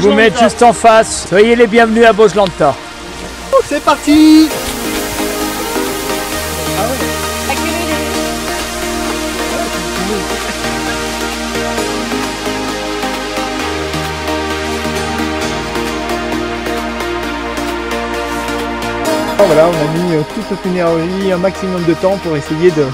vous mettre juste en face. Soyez les bienvenus à Bojlanta. C'est parti Oh, voilà, on a mis euh, toute notre énergie, un maximum de temps pour essayer de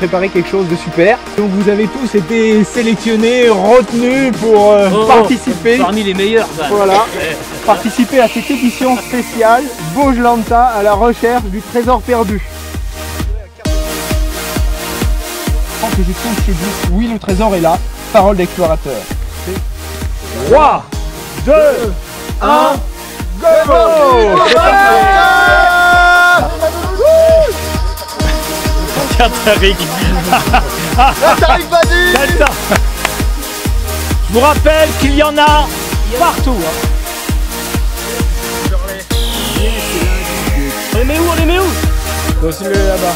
préparer quelque chose de super. Donc vous avez tous été sélectionnés, retenus pour euh, Oh, oh, participer. Parmi les meilleurs. Voilà, participer à cette édition spéciale Bojlanta à la recherche du trésor perdu. Je que j'ai tout chez vous. Oui, le trésor est là. Parole d'explorateur. 3, 2, 1, go Tariq. Je vous rappelle qu'il y en a partout. hein. On les met où On les met où Pose-le là-bas.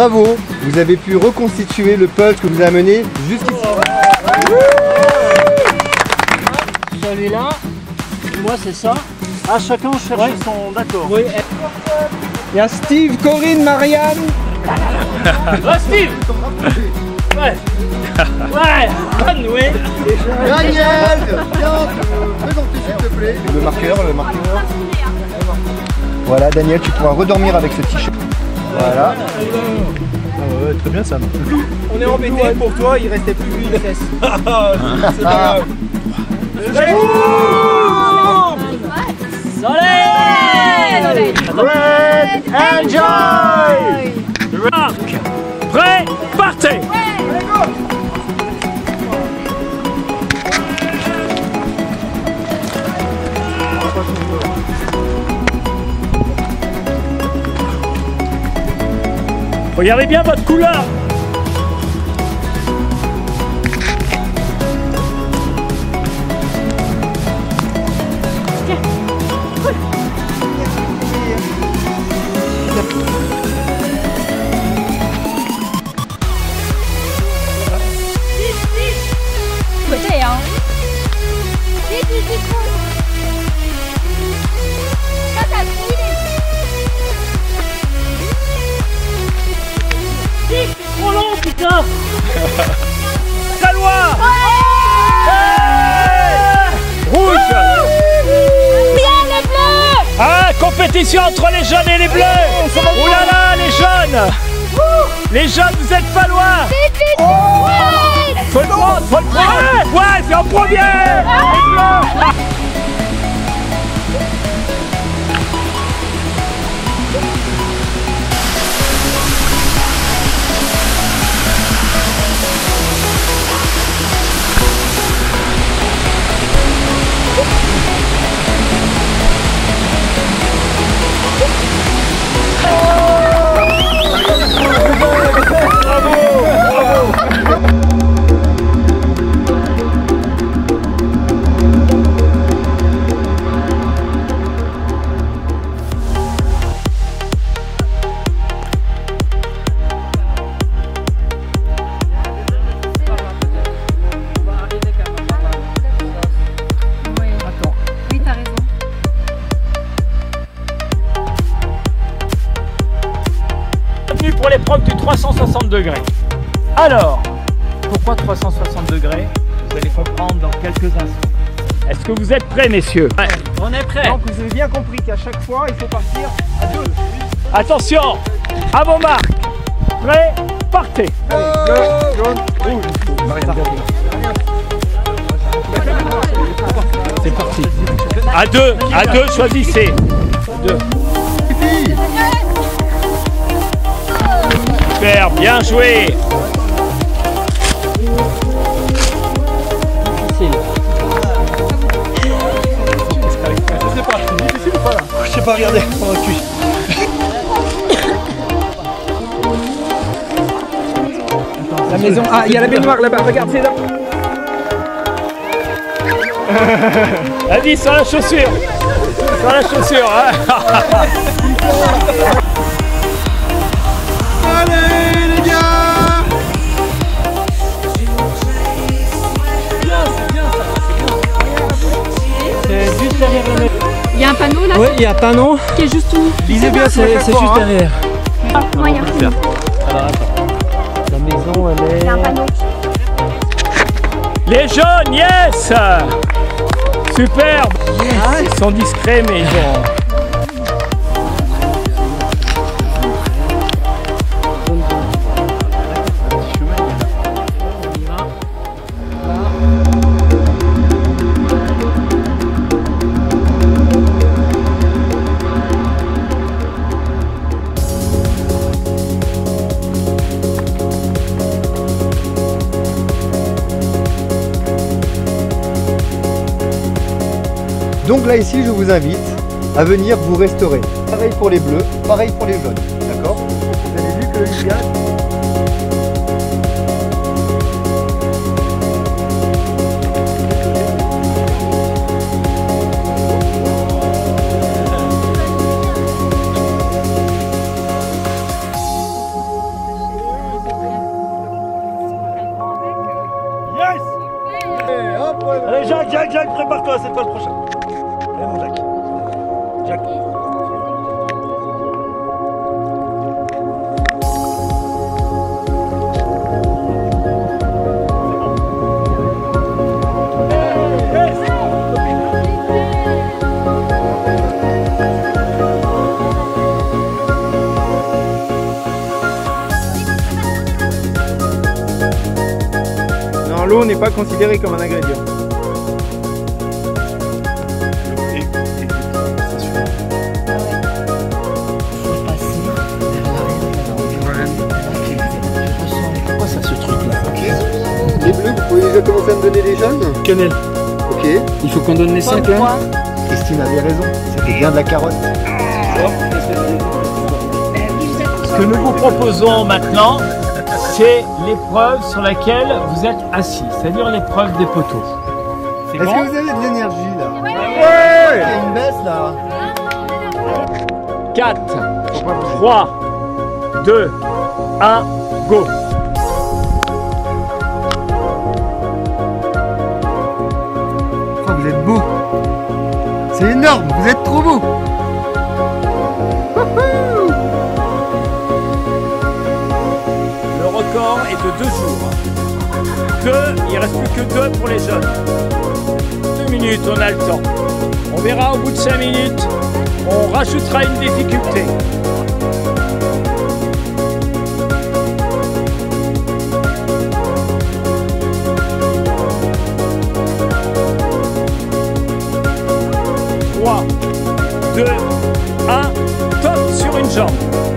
Bravo, vous avez pu reconstituer le puzzle que vous avez amené jusqu'ici. Celui-là, moi c'est ça. Ah, chacun cherche son. D'accord. Oui. Il y a Steve, Corinne, Marianne. Oh, Steve Ouais Ouais Bonne, Daniel Viens, s'il te plaît. Le marqueur, le marqueur. Voilà, Daniel, tu pourras redormir avec ce t-shirt. Voilà. très bien Sam. On est embêté pour toi, il restait plus qu'une fesse. Soleil Red, enjoy Rock. Prêt Partez Regardez bien votre couleur Long putain Très loin Rouge. Bien les bleus. Ah, compétition entre les jeunes et les bleus. Oh là là, les jeunes. Les jeunes, vous êtes pas loin Ouais Faut le prendre, faut le prendre. Ouais, c'est en premier. Les l'épreuve du 360 degrés. Alors, pourquoi 360 degrés? Vous allez comprendre dans quelques instants. Est-ce que vous êtes prêts, messieurs? On est prêts. Donc vous avez bien compris qu'à chaque fois, il faut partir à deux. Attention À vos marques. Prêt Partez. C'est parti. À deux, à deux, choisissez. Deux. Super, bien joué. Je sais pas, c'est difficile ou pas là Je sais pas, regardez. Cul. La maison. Ah, il y a la baignoire là-bas, regarde, c'est là. Vas-y, sans la chaussure. Sans la chaussure. hein. Il y a un panneau là Ouais, il y a pas non qui est juste où Lisez bien, c'est c'est juste derrière. Ah, moi, il y a un panneau. Alors attends. La maison, elle Il y a un est. panneau. Les jaunes, yes Superbe Ils sont discrets, mais ils Donc là ici, je vous invite à venir vous restaurer. Pareil pour les bleus, pareil pour les jaunes. D'accord Vous avez vu que y l'eau n'est pas considérée comme un ingrédient. les bleus, vous pouvez déjà commencer à me donner les jaunes Cannelle. Ok. Il faut qu'on donne les 5 hein Christine avait raison, c'était bien de la carotte. Ce que nous vous proposons maintenant, c'est l'épreuve sur laquelle vous êtes assis, c'est-à-dire l'épreuve des poteaux. Est-ce bon que vous avez de l'énergie là Ouais. Il y a une baisse là. 4, 3, 2, 1, go. Oh, vous êtes beau. C'est énorme, vous êtes trop beau de deux jours. Deux, il reste plus que deux pour les jeunes. Deux minutes, on a le temps. On verra au bout de cinq minutes, on rajoutera une difficulté. Trois, deux, un, top sur une jambe.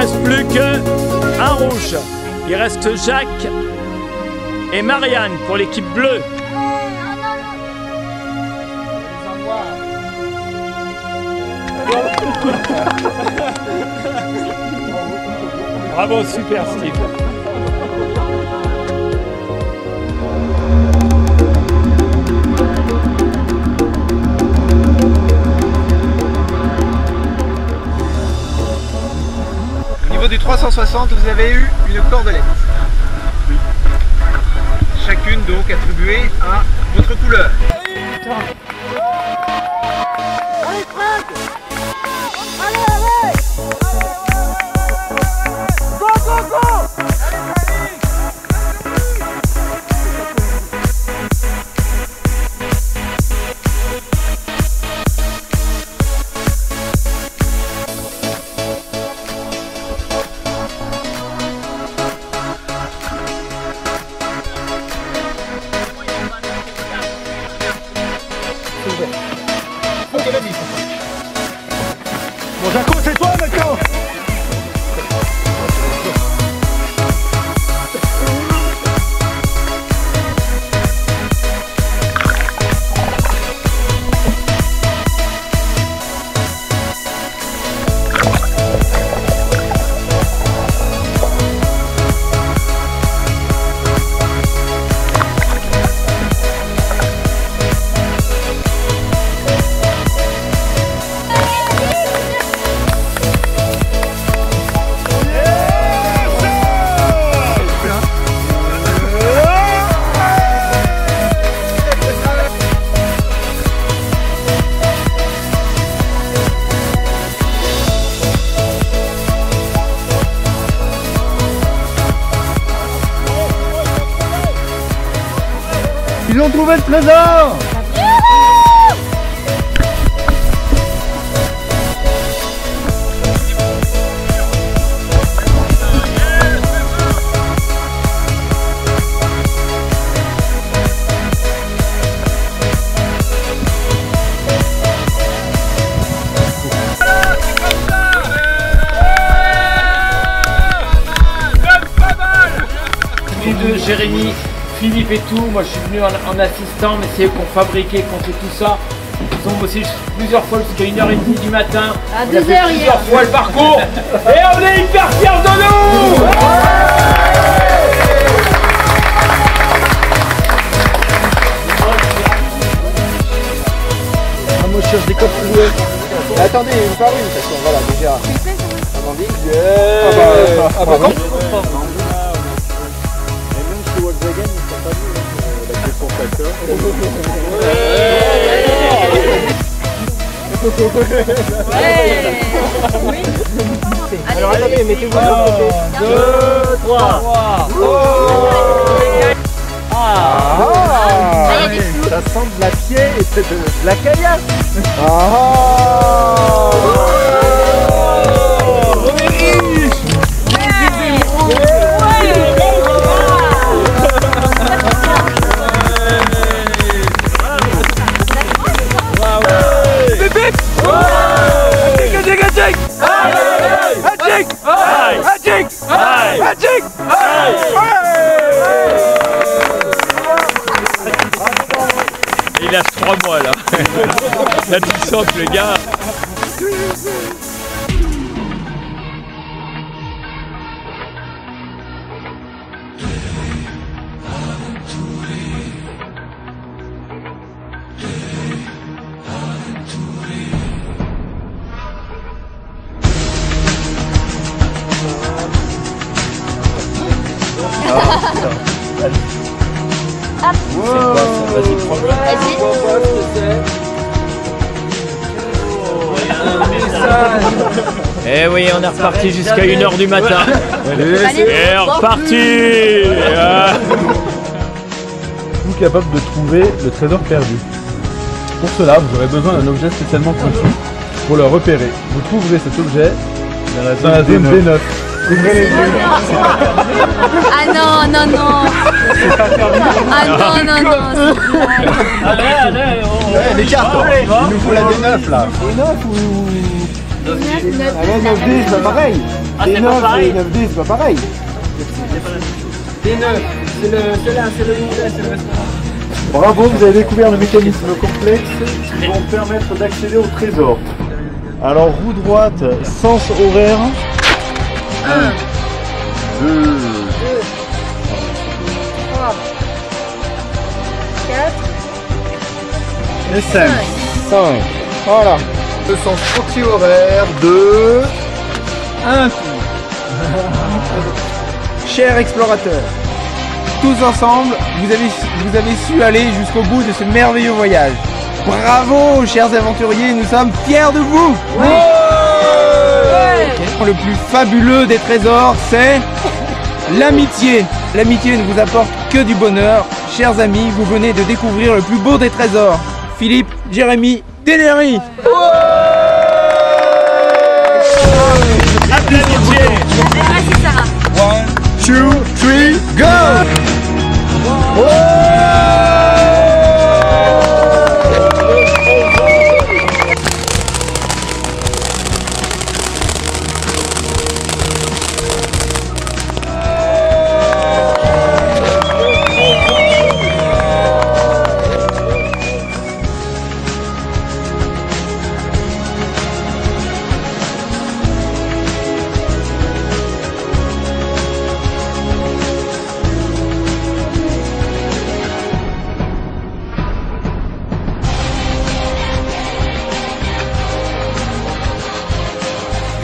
Reste plus que un rouge. Il reste Jacques et Marianne pour l'équipe bleue. Bravo, super Steve. Niveau du 360, vous avez eu une cordelette. Chacune donc attribuée à votre couleur. Ils ont trouvé le trésor. Jérémy, Philippe et tout, moi je suis venu en, en assistant, mais c'est eux qui ont fabriqué, qui ont fait tout ça. Ils ont bossé plusieurs fois jusqu'à 1h30 du matin. À On a 2 fait heures plusieurs hier. fois le parcours. et on est hyper fiers de nous Ah, moi je cherche des codes troués. Mais attendez, une par une, de toute façon, voilà, déjà. Ah bah, ah bah Alors attendez, mettez-vous de l'autre côté. Deux, trois. Ah. Ça sent de la pierre et de, de la caillasse Ah Là tu sens que le gars. Vas-y, prends-le. Vas-y. Eh oui, on est reparti jusqu'à 1h du matin. Et reparti Vous capable de trouver le trésor perdu? Pour cela, vous aurez besoin d'un objet spécialement conçu pour le repérer. Vous trouverez cet objet dans la zone, B9. Ah non, non, non Ah non, non, non Allez, allez, on... Les cartes, il nous faut la B9 là. 9-10. Ah 9-10, c'est pas pareil. Ah, c'est pas pareil. 9-10, c'est pas pareil. C'est pas la même chose. T9, c'est le, c'est le c'est le. Bravo, vous avez découvert le mécanisme complexe qui vont permettre d'accéder au trésor. Alors, roue droite, sens horaire. 1, 2, 3, 4, et 5. 5. Voilà. Le sens anti-horaire de... Chers explorateurs, tous ensemble, vous avez, vous avez su aller jusqu'au bout de ce merveilleux voyage. Bravo, chers aventuriers, nous sommes fiers de vous. Le plus fabuleux des trésors, c'est l'amitié. L'amitié ne vous apporte que du bonheur. Chers amis, vous venez de découvrir le plus beau des trésors. Philippe, Jérémy. Vas-y, 2, 3, go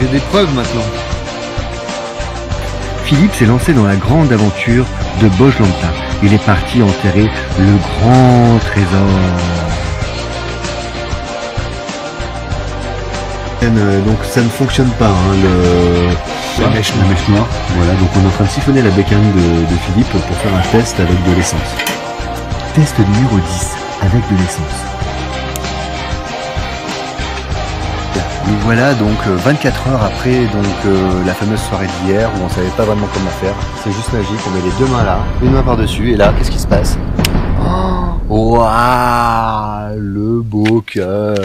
j'ai des preuves maintenant. Philippe s'est lancé dans la grande aventure de Bojlanta. Il est parti enterrer le grand trésor. Euh, Donc ça ne fonctionne pas, hein, le... la, mèche, noire. Voilà, donc on est en train de siphonner la bécane de, de Philippe pour faire un test avec de l'essence. Test numéro 10, avec de l'essence. Et voilà donc euh, 24 heures après donc euh, la fameuse soirée d'hier où on savait pas vraiment comment faire. C'est juste magique, on met les deux mains là, une main par-dessus et là qu'est-ce qui se passe? Oh, Waouh Le beau cœur